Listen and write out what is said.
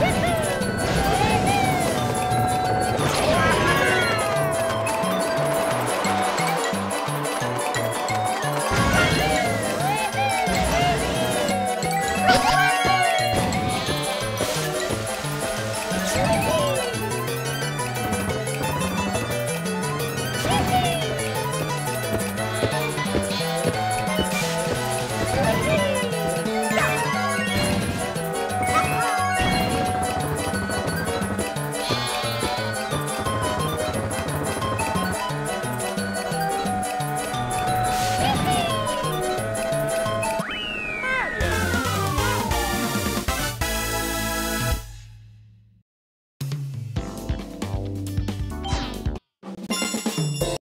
Woohoo!